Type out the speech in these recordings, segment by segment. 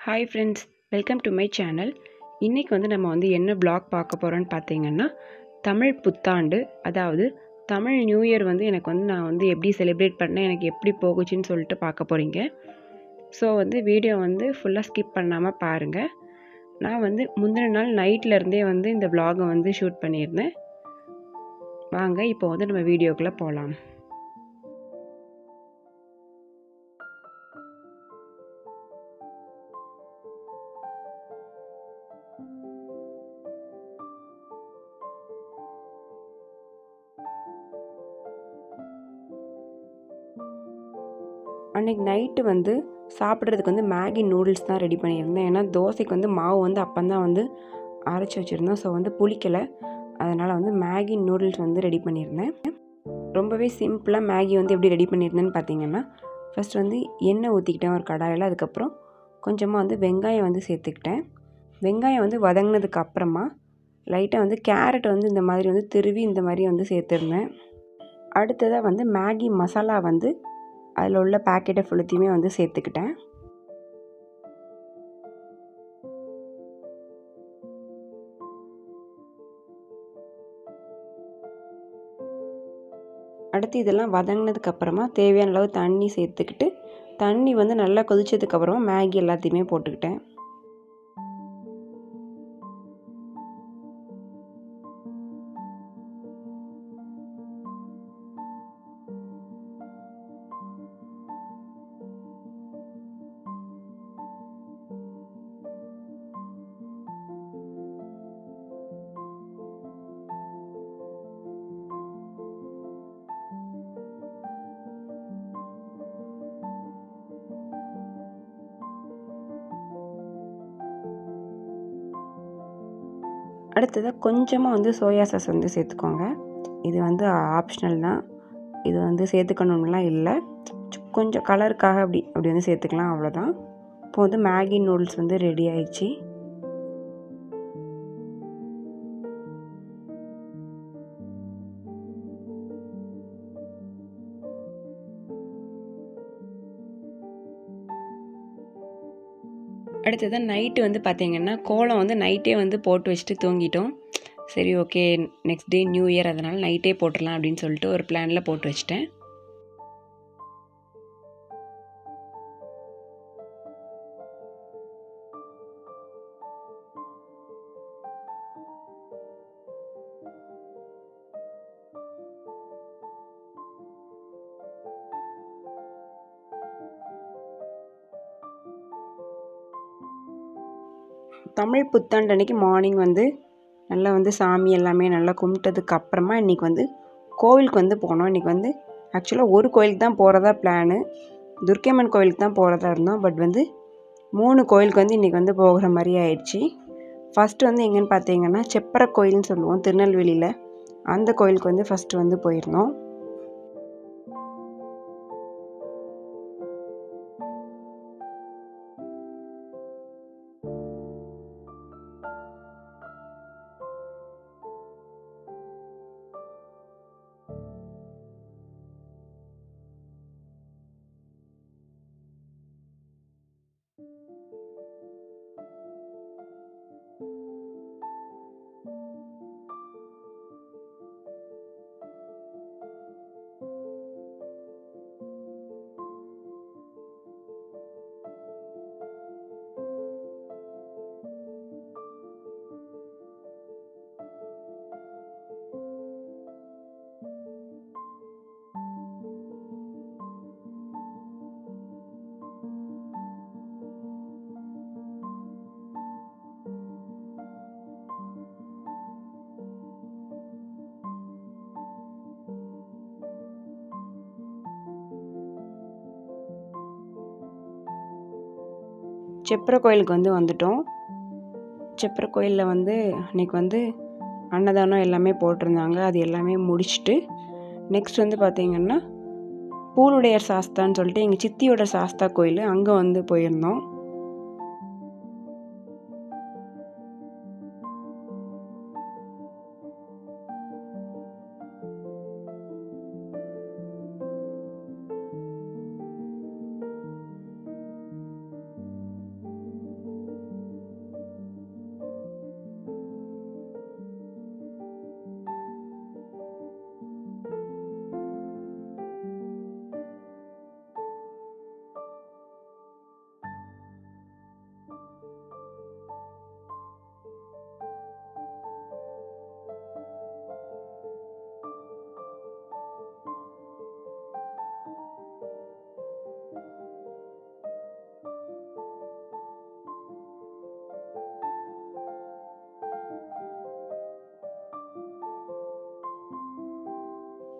Hi friends welcome to my channel இன்றைக்கி வந்து நம்ம வந்து என்ன பிளாக் பார்க்க போகிறோன்னு பார்த்தீங்கன்னா தமிழ் புத்தாண்டு. அதாவது தமிழ் நியூ இயர் வந்து எனக்கு வந்து நான் வந்து எப்படி செலிப்ரேட் பண்ணேன் எனக்கு எப்படி போகுச்சுன்னு சொல்லிட்டு பார்க்க போகிறீங்க ஸோ வந்து வீடியோ வந்து ஃபுல்லாக ஸ்கிப் பண்ணாமல் பாருங்கள் நான் வந்து முந்தின நாள் நைட்லேருந்தே வந்து இந்த பிளாகை வந்து ஷூட் பண்ணியிருந்தேன். வாங்க இப்போ வந்து நம்ம வீடியோக்குள்ளே போகலாம் அன்றைக்கி நைட்டு வந்து சாப்பிட்றதுக்கு வந்து மேகி நூடுல்ஸ் தான் ரெடி பண்ணியிருந்தேன். ஏன்னா தோசைக்கு வந்து மாவு வந்து அப்போந்தான் வந்து அரைச்சி வச்சுருந்தோம். ஸோ வந்து புளிக்கலை. அதனால் வந்து மேகி நூடுல்ஸ் வந்து ரெடி பண்ணியிருந்தேன். ரொம்பவே சிம்பிளாக மேகி வந்து எப்படி ரெடி பண்ணியிருந்தேன்னு பார்த்தீங்கன்னா ஃபஸ்ட் வந்து எண்ணெய் ஊற்றிக்கிட்டேன் ஒரு கடாயில். அதுக்கப்புறம் கொஞ்சமாக வந்து வெங்காயம் வந்து சேர்த்துக்கிட்டேன். வெங்காயம் வந்து வதங்கினதுக்கு அப்புறமா லைட்டாக வந்து கேரட் வந்து இந்த மாதிரி வந்து திருவி இந்த மாதிரி வந்து சேர்த்துருந்தேன். அடுத்ததாக வந்து மேகி மசாலா வந்து அதில் உள்ள பேக்கெட்டை ஃபுல்லத்தையுமே வந்து சேர்த்துக்கிட்டேன். அடுத்து இதெல்லாம் வதங்கினதுக்கப்புறமா தேவையான அளவு தண்ணி சேர்த்துக்கிட்டு தண்ணி வந்து நல்லா கொதித்ததுக்கப்புறமா மேகி எல்லாத்தையுமே போட்டுக்கிட்டேன். அடுத்ததாக கொஞ்சமாக வந்து சோயா சாஸ் வந்து சேர்த்துக்கோங்க. இது வந்து ஆப்ஷனல் தான். இது வந்து சேர்த்துக்கணும்லாம் இல்லை. கொஞ்சம் கலருக்காக அப்படி அப்படி வந்து சேர்த்துக்கலாம் அவ்வளோதான் இப்போ வந்து மேகி நூடுல்ஸ் வந்து ரெடி ஆயிடுச்சு. அடுத்ததான் நைட்டு வந்து பார்த்திங்கன்னா கோலம் வந்து நைட்டே வந்து போட்டு வச்சுட்டு தூங்கிட்டோம். சரி okay next day new year அதனால் நைட்டே போட்டுடலாம் அப்படின்னு சொல்லிட்டு ஒரு பிளானில் போட்டு வச்சிட்டேன். தமிழ் புத்தாண்டு அன்றைக்கி மார்னிங் வந்து நல்லா வந்து சாமி எல்லாமே நல்லா கும்பிட்டதுக்கு அப்புறமா இன்றைக்கி வந்து கோவிலுக்கு வந்து போனோம். இன்றைக்கி வந்து ஆக்சுவலாக ஒரு கோயிலுக்கு தான் போகிறதா பிளானு துர்க்கைம்மன் கோவிலுக்கு தான் போகிறதா இருந்தோம். பட் வந்து மூணு கோயிலுக்கு வந்து இன்றைக்கி வந்து போகிற மாதிரி ஆயிடுச்சு. ஃபஸ்ட்டு வந்து எங்கேன்னு பார்த்தீங்கன்னா செப்பர கோயில்னு சொல்லுவோம் திருநெல்வேலியில். அந்த கோயிலுக்கு வந்து ஃபஸ்ட்டு வந்து போயிருந்தோம். செப்பர கோயிலுக்கு வந்து வந்துட்டோம். செப்பர கோயிலில் வந்து அன்றைக்கி வந்து அன்னதானம் எல்லாமே போட்டிருந்தாங்க. அது எல்லாமே முடிச்சுட்டு நெக்ஸ்ட் வந்து பார்த்திங்கன்னா பூலுடையர் சாஸ்தான்னு சொல்லிட்டு எங்கள் சித்தியோட சாஸ்தா கோயில் அங்கே வந்து போயிருந்தோம்.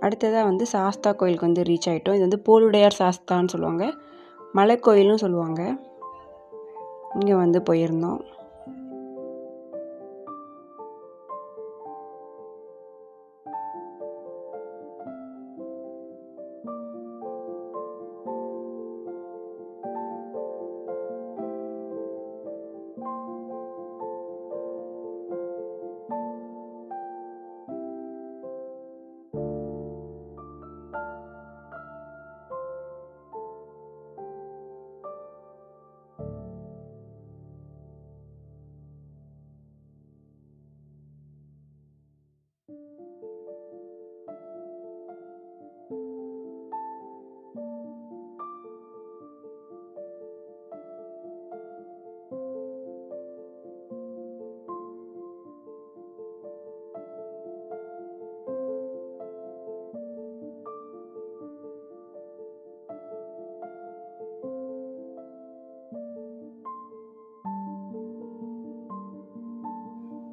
அடுத்ததாக வந்து சாஸ்தா கோயிலுக்கு வந்து ரீச் ஆகிட்டோம் இது வந்து போலுடையார் சாஸ்தான்னு சொல்லுவாங்க. மலைக்கோயிலும் சொல்லுவாங்க. இங்கே வந்து போயிருந்தோம்.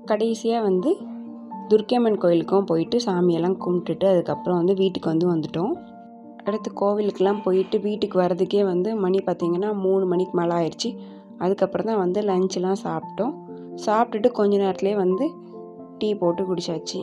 கடைசியாக வந்து துர்க்கையம்மன் கோயிலுக்கும் போயிட்டு சாமியெல்லாம் கும்பிட்டுட்டு அதுக்கப்புறம் வந்து வீட்டுக்கு வந்து வந்துட்டோம். அடுத்து கோவிலுக்கெலாம் போயிட்டு வீட்டுக்கு வர்றதுக்கே வந்து மணி பார்த்திங்கன்னா மூணு மணிக்கு மேலே ஆயிடுச்சு அதுக்கப்புறம் தான் வந்து லஞ்செலாம் சாப்பிட்டோம். சாப்பிட்டுட்டு கொஞ்ச நேரத்துலேயே வந்து டீ போட்டு குடிச்சாச்சு.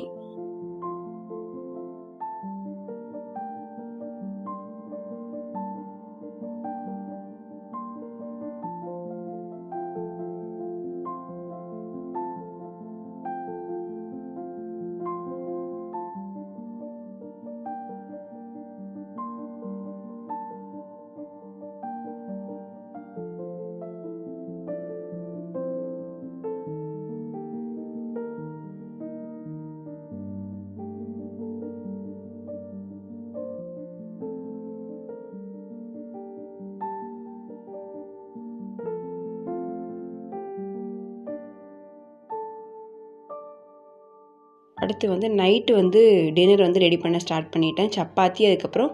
அடுத்து வந்து நைட்டு வந்து டின்னர் வந்து ரெடி பண்ண ஸ்டார்ட் பண்ணிட்டேன். சப்பாத்தி அதுக்கப்புறம்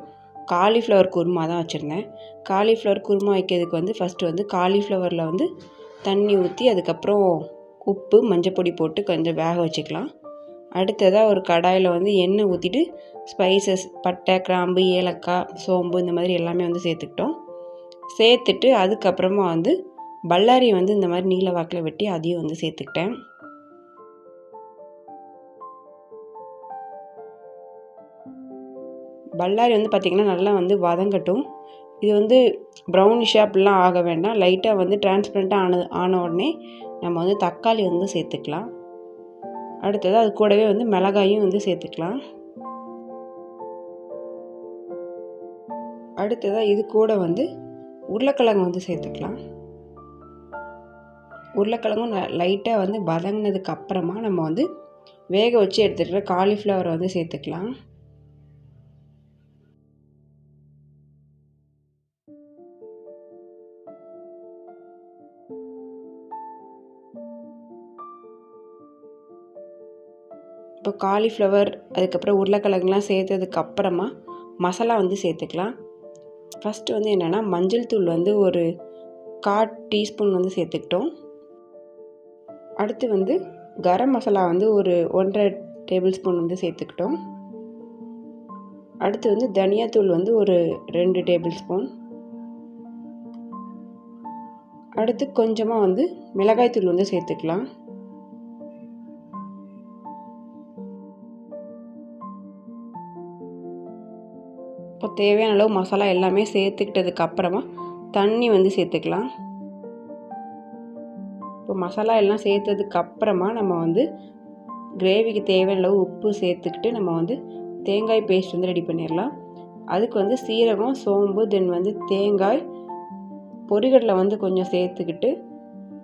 காலிஃப்ளவர் குருமா தான் வச்சுருந்தேன். காலிஃப்ளவர் குருமா வைக்கிறதுக்கு வந்து ஃபஸ்ட்டு வந்து காலிஃப்ளவரில் வந்து தண்ணி ஊற்றி அதுக்கப்புறம் உப்பு மஞ்சப்பொடி போட்டு கொஞ்சம் வேக வச்சுக்கலாம். அடுத்ததாக ஒரு கடாயில் வந்து எண்ணெய் ஊற்றிட்டு ஸ்பைசஸ் பட்டை கிராம்பு ஏலக்காய் சோம்பு இந்த மாதிரி எல்லாமே வந்து சேர்த்துக்கிட்டோம். சேர்த்துட்டு அதுக்கப்புறமா வந்து பல்லாரி வந்து இந்த மாதிரி நீல வாக்கில் வெட்டி அதையும் வந்து சேர்த்துக்கிட்டேன். பல்லாரி வந்து பார்த்திங்கன்னா நல்லா வந்து வதங்கட்டும். இது வந்து ப்ரௌனிஷாக அப்படிலாம் ஆக வேண்டாம். லைட்டாக வந்து டிரான்ஸ்பரண்ட்டாக ஆனது ஆன உடனே நம்ம வந்து தக்காளி வந்து சேர்த்துக்கலாம். அடுத்தது அது கூடவே வந்து மிளகாயும் வந்து சேர்த்துக்கலாம். அடுத்ததாக இது கூட வந்து உருளைக்கிழங்கு வந்து சேர்த்துக்கலாம். உருளைக்கிழங்கும் லைட்டாக வந்து வதங்கினதுக்கு அப்புறமா நம்ம வந்து வேக வச்சு எடுத்துக்கிற காலிஃப்ளவரை வந்து சேர்த்துக்கலாம். இப்போ காலிஃப்ளவர் அதுக்கப்புறம் உருளைக்கிழங்குலாம் சேர்த்ததுக்கு அப்புறமா மசாலா வந்து சேர்த்துக்கலாம். ஃபஸ்ட்டு வந்து என்னென்னா மஞ்சள் தூள் வந்து ஒரு கால் டீஸ்பூன் வந்து சேர்த்துக்கிட்டோம். அடுத்து வந்து கரம் மசாலா வந்து ஒரு ஒன்றரை டேபிள் ஸ்பூன் வந்து சேர்த்துக்கிட்டோம். அடுத்து வந்து தனியாத்தூள் வந்து ஒரு ரெண்டு டேபிள் ஸ்பூன். அடுத்து கொஞ்சமாக வந்து மிளகாய்த்தூள் வந்து சேர்த்துக்கலாம். தேவையான அளவு மசாலா எல்லாமே சேர்த்துக்கிட்டதுக்கு அப்புறமா தண்ணி வந்து சேர்த்துக்கலாம். இப்போ மசாலா எல்லாம் சேர்த்ததுக்கு அப்புறமா நம்ம வந்து கிரேவிக்கு தேவையான அளவு உப்பு சேர்த்துக்கிட்டு நம்ம வந்து தேங்காய் பேஸ்ட் வந்து ரெடி பண்ணிடலாம். அதுக்கு வந்து சீரகம் சோம்பு தென் வந்து தேங்காய் பொரிகடலை வந்து கொஞ்சம் சேர்த்துக்கிட்டு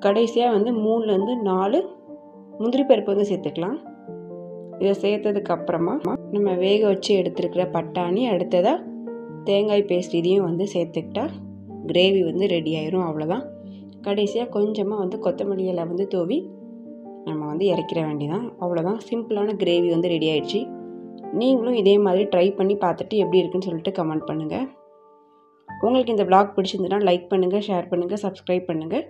கடைசியாக வந்து மூணுலேருந்து நாலு முந்திரி பருப்பு வந்து சேர்த்துக்கலாம். இதை சேர்த்ததுக்கு அப்புறமா நம்ம வேக வச்சு எடுத்துருக்கிற பட்டாணி அடுத்ததாக தேங்காய் பேஸ்ட் இதையும் வந்து சேர்த்துக்கிட்டா கிரேவி வந்து ரெடி ஆயிரும் அவ்வளோதான் கடைசியாக கொஞ்சமாக வந்து கொத்தமல்லி இலை வந்து தூவி நம்ம வந்து இறக்கிற வேண்டியதான் அவ்வளோதான் சிம்பிளான கிரேவி வந்து ரெடி ஆயிடுச்சு. நீங்களும் இதே மாதிரி ட்ரை பண்ணி பார்த்துட்டு எப்படி இருக்குன்னு சொல்லிட்டு கமெண்ட் பண்ணுங்கள் உங்களுக்கு இந்த vlog பிடிச்சிருந்துன்னா லைக் பண்ணுங்கள் ஷேர் பண்ணுங்கள் சப்ஸ்கிரைப் பண்ணுங்கள்